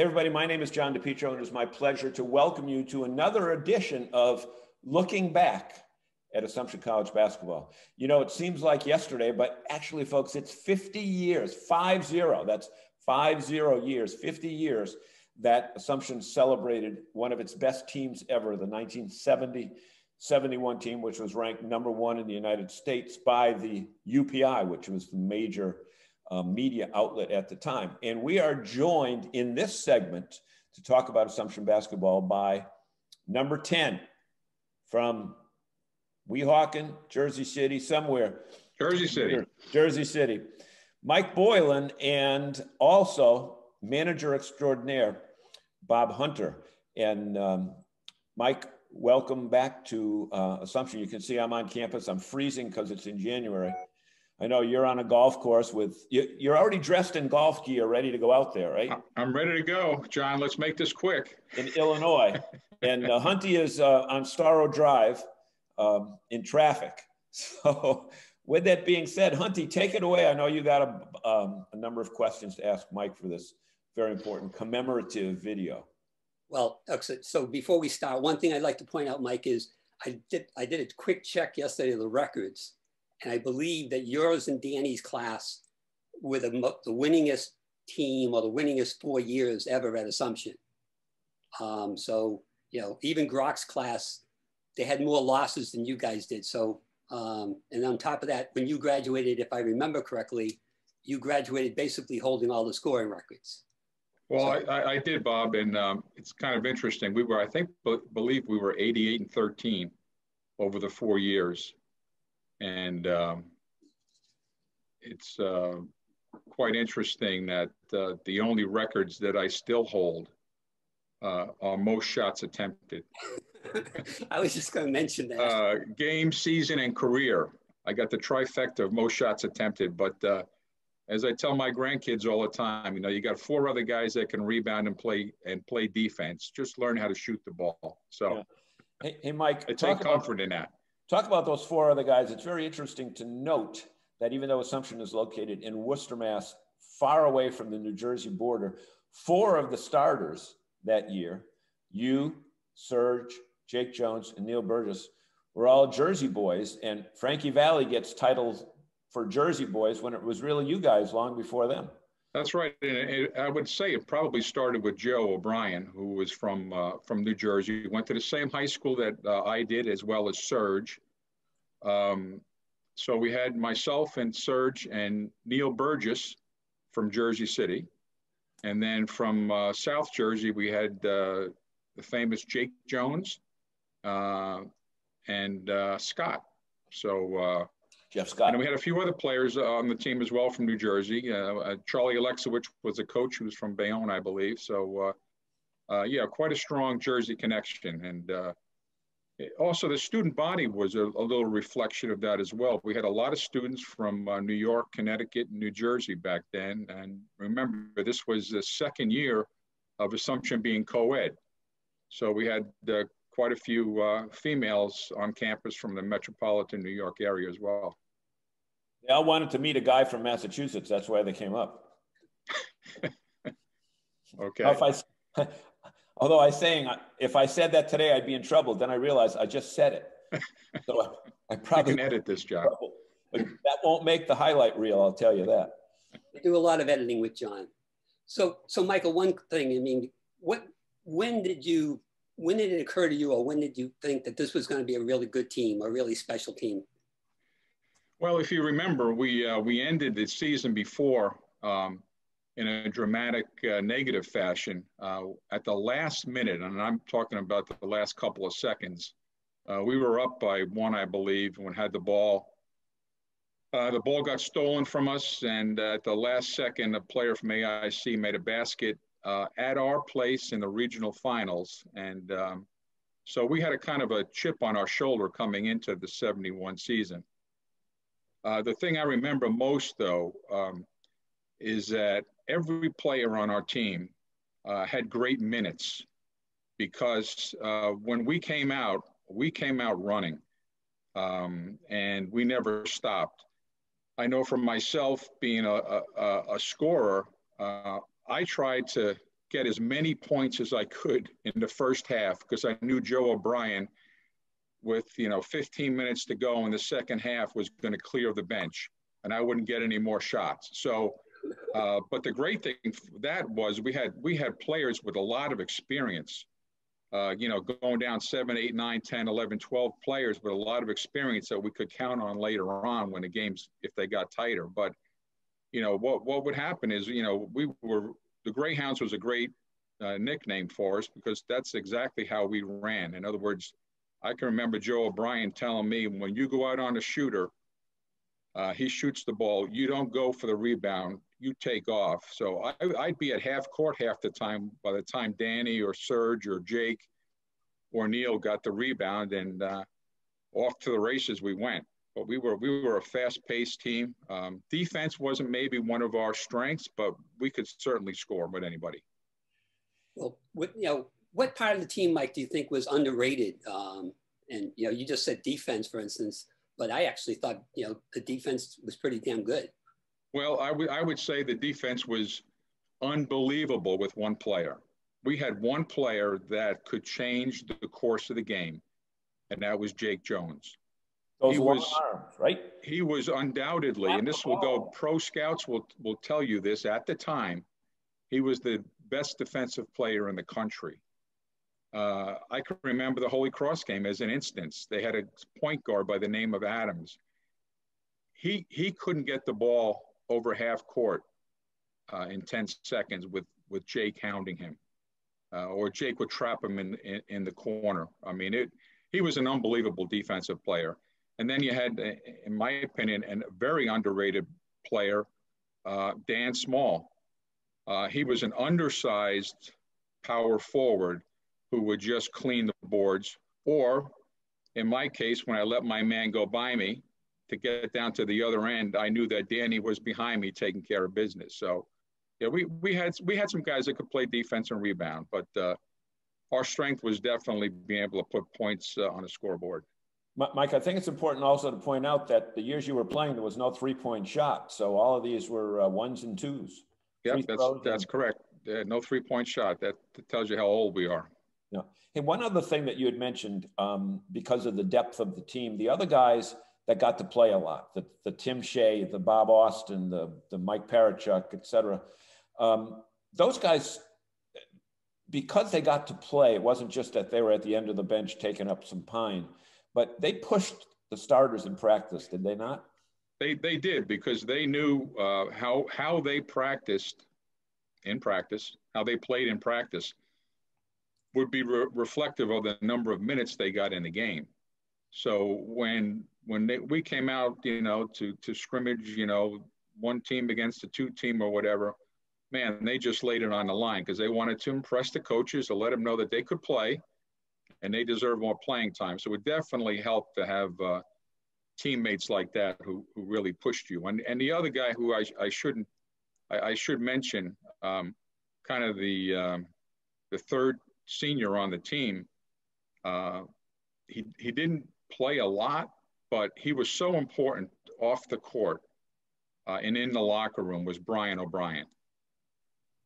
Hey, everybody, my name is John DiPietro, and it is my pleasure to welcome you to another edition of Looking Back at Assumption College Basketball. You know, it seems like yesterday, but actually, folks, it's 50 years, five zero. That's five zero years, 50 years that Assumption celebrated one of its best teams ever, the 1970 71 team, which was ranked number one in the United States by the UPI, which was the major uh, media outlet at the time. And we are joined in this segment to talk about Assumption basketball by number 10 from Weehawken, Jersey City, somewhere. Jersey City. Jersey City. Mike Boylan and also manager extraordinaire, Bob Hunter. And um, Mike, welcome back to uh, Assumption. You can see I'm on campus. I'm freezing because it's in January. I know you're on a golf course with you, are already dressed in golf gear, ready to go out there, right? I'm ready to go, John. Let's make this quick. In Illinois, and uh, Hunty is uh, on Starro Drive um, in traffic. So, with that being said, Hunty, take it away. I know you got a, um, a number of questions to ask Mike for this very important commemorative video. Well, so before we start, one thing I'd like to point out, Mike, is I did I did a quick check yesterday of the records and I believe that yours and Danny's class were the, the winningest team or the winningest four years ever at Assumption. Um, so, you know, even Grock's class, they had more losses than you guys did. So, um, and on top of that, when you graduated, if I remember correctly, you graduated basically holding all the scoring records. Well, so, I, I, did, Bob, and um, it's kind of interesting. We were, I think, believe we were 88 and 13 over the four years and um, it's uh, quite interesting that uh, the only records that I still hold uh, are most shots attempted. I was just going to mention that. Uh, game, season, and career. I got the trifecta of most shots attempted, but uh, as I tell my grandkids all the time, you know, you got four other guys that can rebound and play and play defense. Just learn how to shoot the ball. So, yeah. hey, hey, Mike, I take comfort about, in that. Talk about those four other guys. It's very interesting to note that even though Assumption is located in Worcester, Mass, far away from the New Jersey border, four of the starters that year, you, Serge, Jake Jones, and Neil Burgess, were all Jersey boys. And Frankie Valli gets titles for Jersey boys when it was really you guys long before them. That's right. And it, I would say it probably started with Joe O'Brien, who was from uh, from New Jersey. He Went to the same high school that uh, I did, as well as Serge. Um, so we had myself and Serge and Neil Burgess from Jersey City, and then from uh, South Jersey we had uh, the famous Jake Jones uh, and uh, Scott. So Jeff Scott. And we had a few other players uh, on the team as well from New Jersey. Uh, uh, Charlie Alexowicz was a coach who was from Bayonne, I believe. So, uh, uh, yeah, quite a strong Jersey connection. And uh, also, the student body was a, a, little reflection of that as well. We had a lot of students from New York, Connecticut, and New Jersey back then. And remember, this was the second year of Assumption being co ed. So, we had quite a few uh, females on campus from the metropolitan New York area as well. They all wanted to meet a guy from Massachusetts. That's why they came up. okay. I, although I saying if I said that today, I'd be in trouble. Then I realized I just said it. So I, I probably you can edit this, John. That won't make the highlight reel. I'll tell you that. I do a lot of editing with John. So, so Michael, one thing. I mean, what? When did you? When did it occur to you, or when did you think that this was going to be a really good team, a really special team? Well, if you remember, we uh, we ended the season before um, in a dramatic uh, negative fashion uh, at the last minute, and I'm talking about the last couple of seconds. Uh, we were up by one, I believe, when had the ball. Uh, the ball got stolen from us, and at the last second, a player from AIC made a basket uh, at our place in the regional finals, and um, so we had a kind of a chip on our shoulder coming into the 71 season. Uh, the thing I remember most, though, um, is that every player on our team uh, had great minutes because uh, when we came out, we came out running um, and we never stopped. I know for myself, being a, a, a scorer, uh, I tried to get as many points as I could in the first half because I knew Joe O'Brien, with you know 15 minutes to go in the second half, was going to clear the bench, and I wouldn't get any more shots. So, uh, but the great thing that was we had we had players with a lot of experience. Uh, you know, going down 7, 8, 9, 10, 11, 12 players with a lot of experience that we could count on later on when the games, if they got tighter. But, you know, what, what would happen is, you know, we were the Greyhounds was a great uh, nickname for us because that's exactly how we ran. In other words, I can remember Joe O'Brien telling me, when you go out on a shooter, uh, he shoots the ball. You don't go for the rebound. You take off. So I, would be at half court half the time. By the time Danny or Serge or Jake or Neil got the rebound, and uh, off to the races we went but we were we were a fast-paced team. Um, defense wasn't maybe one of our strengths, but we could certainly score with anybody. Well, what, you know, what part of the team, Mike, do you think was underrated? Um, and you know, you just said defense, for instance, but I actually thought you know the defense was pretty damn good. Well, I would I would say the defense was unbelievable with one player. We had one player that could change the course of the game, and that was Jake Jones. Those he was, arms, right? He was undoubtedly, and this will go. Pro scouts will will tell you this. At the time, he was the best defensive player in the country. Uh, I can remember the Holy Cross game as an instance. They had a point guard by the name of Adams. He he couldn't get the ball over half court uh, in ten seconds with with Jake hounding him, uh, or Jake would trap him in, in in the corner. I mean, it. He was an unbelievable defensive player. And then you had, uh, in my opinion, a very underrated player, uh, Dan Small. Uh, he was an undersized power forward who would just clean the boards. Or in my case, when I let my man go by me to get down to the other end, I knew that Danny was behind me taking care of business. So, yeah, we, we had we had some guys that could play defense and rebound, but uh, our strength was definitely being able to put points uh, on a scoreboard. Mike, I think it's important also to point out that the years you were playing, there was no three point shot. So all of these were uh, ones and twos. Yeah, that's, that's and... correct. no three point shot. That, that, tells you how old we are. Yeah. Hey, one other thing that you had mentioned um, because of the depth of the team, the other guys that got to play a lot, the, the Tim Shea, the Bob Austin, the, the Mike Parachuk, et cetera, um, those guys, because they got to play, it wasn't just that they were at the end of the bench taking up some pine but they pushed the starters in practice, did they not? They, they did because they knew uh, how, how they practiced in practice, how they played in practice would be re- reflective of the number of minutes they got in the game. So when when they, we came out, you know, to to scrimmage, you know, one team against a two team or whatever, man, they just laid it on the line because they wanted to impress the coaches to let them know that they could play and they deserve more playing time. So it definitely helped to have uh, teammates like that who, who really pushed you. And, and the other guy who I, I shouldn't, I, I should mention, um, kind of the, um, the third senior on the team, uh, he, he didn't play a lot, but he was so important off the court uh, and in the locker room was Brian O'Brien.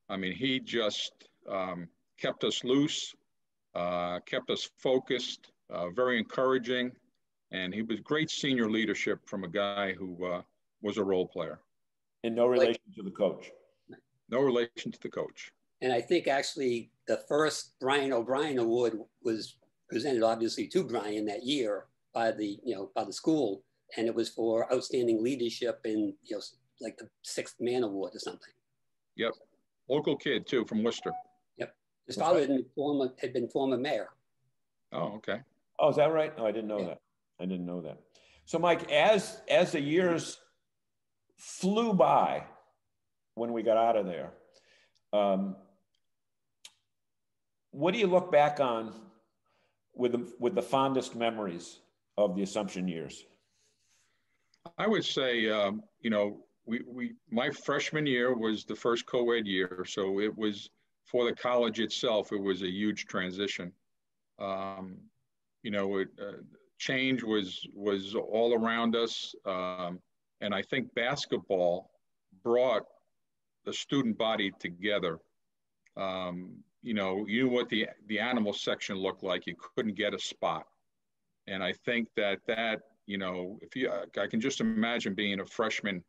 I mean, he just um, kept us loose uh, kept us focused, uh, very encouraging, and he was great senior leadership from a guy who uh, was a role player. And no relation like, to the coach. No relation to the coach. And I think actually the first Brian O'Brien Award was presented obviously to Brian that year by the you know by the school, and it was for outstanding leadership in you know like the sixth man award or something. Yep, local kid too from Worcester. Yep. His father had been, former, had been former mayor. Oh, okay. Oh, is that right? Oh, I didn't know yeah. that. I didn't know that. So, Mike, as as the years flew by when we got out of there, um, what do you look back on with the, with the fondest memories of the Assumption years? I would say, um, you know, we, we my freshman year was the first co-ed year, so it was for the college itself, it was a huge transition. Um, you know, it, uh, change was was all around us, um, and I think basketball brought the student body together Um, you know, you knew what the the animal section looked like. You couldn't get a spot, and I think that that you know, if you, I can just imagine being a freshman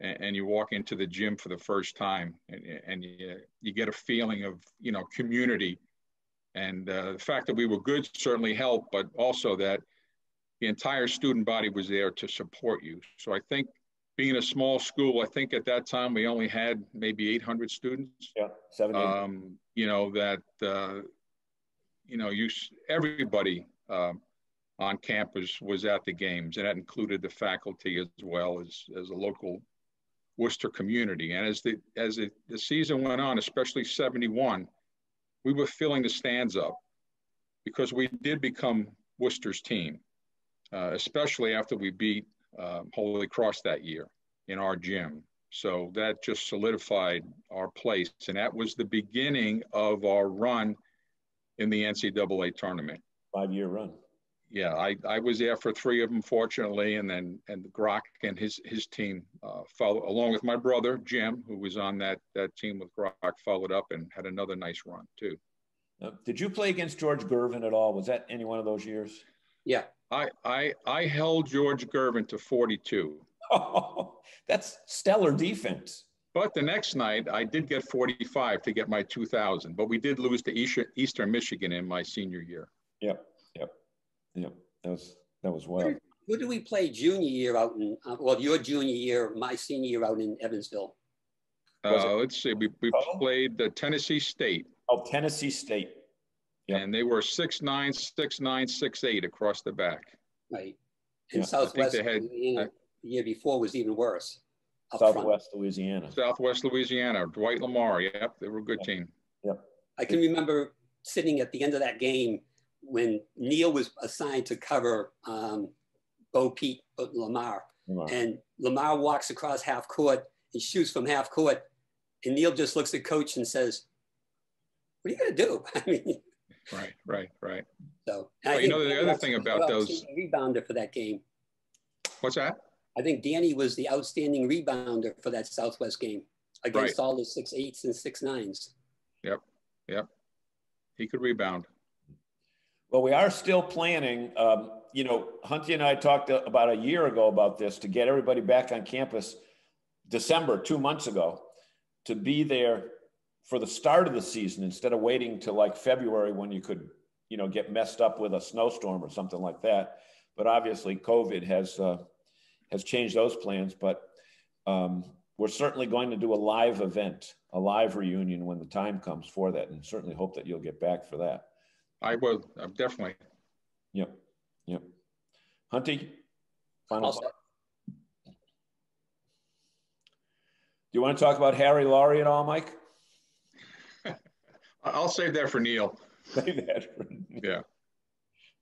and, and, you walk into the gym for the first time and, and you, you get a feeling of, you know, community. And uh, the fact that we were good certainly helped, but also that the entire student body was there to support you. So I think being a small school, I think at that time we only had maybe 800 students. Yeah, 70. Um, you know, that, uh, you know, you, everybody, um, on campus was at the games, and that included the faculty as well as, as a local Worcester community. And as the as the, the season went on, especially 71, we were filling the stands up because we did become Worcester's team, uh, especially after we beat uh, Holy Cross that year in our gym. So that just solidified our place. And that was the beginning of our run in the NCAA tournament. Five year run yeah, I, I was there for three of them, fortunately, and then and Grock and his his team uh, followed along with my brother Jim, who was on that that team with Grock, followed up and had another nice run too. Uh, did you play against George Gervin at all? Was that any one of those years? Yeah, I I I held George Gervin to 42. Oh, that's stellar defense. But the next night, I did get 45 to get my 2,000. But we did lose to Eastern Michigan in my senior year. Yep. Yep, yep. that was that was wild. Who did we play junior year out in? Uh, well, your junior year, my senior year out in Evansville. Uh, let's see. We we oh. played the Tennessee State. Oh, Tennessee State. Yep. And they were six nine, six nine, six eight across the back. Right. And yeah. Southwest had, Louisiana, the year before was even worse. Southwest front. Louisiana. Southwest Louisiana. Dwight Lamar. Yep, they were a good yep. team. Yep. I can remember sitting at the end of that game when Neil was assigned to cover um, Bo Pete Lamar, and Lamar walks across half court and shoots from half court, and Neil just looks at coach and says, "What are you going to do?" I mean, right, right, right. So, well, you know the other thing about those rebounder for that game. What's that? I think Danny was the outstanding rebounder for that Southwest game against right. all the six eights and six nines. Yep, yep. He could rebound. Well, we are still planning. Um, you know, Hunty and I talked about a year ago about this to get everybody back on campus December, two months ago, to be there for the start of the season instead of waiting till like February when you could, you know, get messed up with a snowstorm or something like that. But obviously, COVID has uh, has changed those plans. But um, we're certainly going to do a live event, a live reunion when the time comes for that, and certainly hope that you'll get back for that. I will, I'm definitely. Yep, yep. Hunty, final thought? Do you want to talk about Harry Laurie at all, Mike? I'll save that for Neil. Save that for Yeah.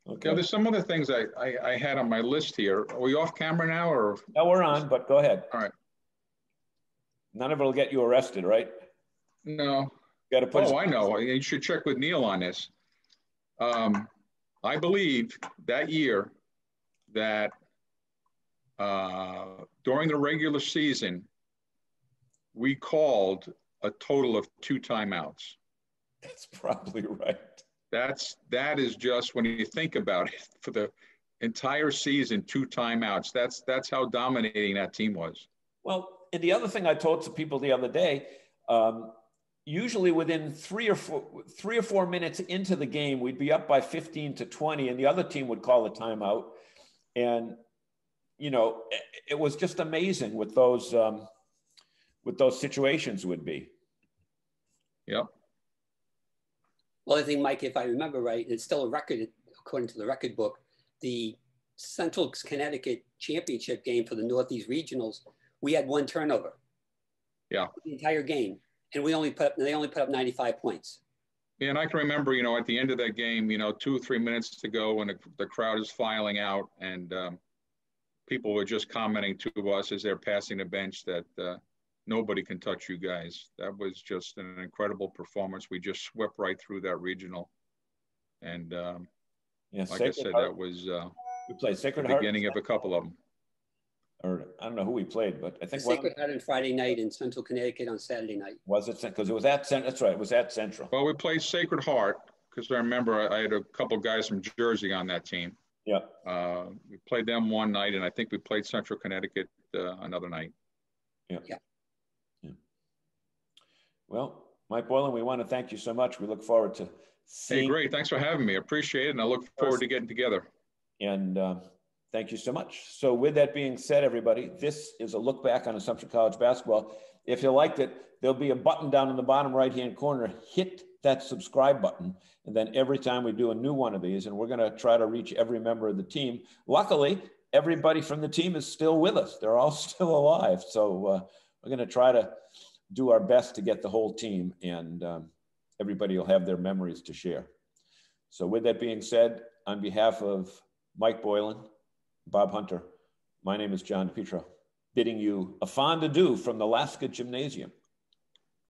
Okay. Yeah, there's some other things I, I, I, had on my list here. Are we off camera now or? No, we're on, but go ahead. All right. None of it will get you arrested, right? No. Got to put. Oh, I know. You should check with Neil on this. Um, I believe that year that uh, during the regular season, we called a total of two timeouts. That's probably right. That's that is just when you think about it for the entire season, two timeouts. That's that's how dominating that team was. Well, and the other thing I told some people the other day, um, usually within three or four three or four minutes into the game we'd be up by 15 to 20 and the other team would call a timeout and you know it was just amazing what those um, what those situations would be yep well i think mike if i remember right it's still a record according to the record book the central connecticut championship game for the northeast regionals we had one turnover. Yeah. The entire game. And we only put they only put up 95 points. Yeah, and I can remember, you know, at the end of that game, you know, two or three minutes to go, and the, the crowd is filing out, and um, people were just commenting to us as they're passing the bench that uh, nobody can touch you guys. That was just an incredible performance. We just swept right through that regional, and um, yeah, like Sacred I said, Heart. that was uh, we played Sacred the beginning of a couple of them. or I don't know who we played, but I think Sacred Heart on Friday night in Central Connecticut on Saturday night. Was it because it was at Central? That's right. It was at Central. Well, we played Sacred Heart because I remember I had a couple guys from Jersey on that team. Yeah. Uh, we played them one night, and I think we played Central Connecticut uh, another night. Yeah. yeah. Yeah. Well, Mike Boylan, we want to thank you so much. We look forward to seeing. Hey, great. Thanks for having me. I appreciate it, and I look forward to getting together. And uh, thank you so much. So, with that being said, everybody, this is a look back on Assumption College basketball. If you liked it, there'll be a button down in the bottom right hand corner. Hit that subscribe button. And then every time we do a new one of these, and we're going to try to reach every member of the team. Luckily, everybody from the team is still with us. They're all still alive. So uh, we're going to try to do our best to get the whole team, and um, everybody will have their memories to share. So, with that being said, on behalf of Mike Boylan, Bob Hunter, my name is John DiPietro, bidding you a fond adieu from the Laska Gymnasium.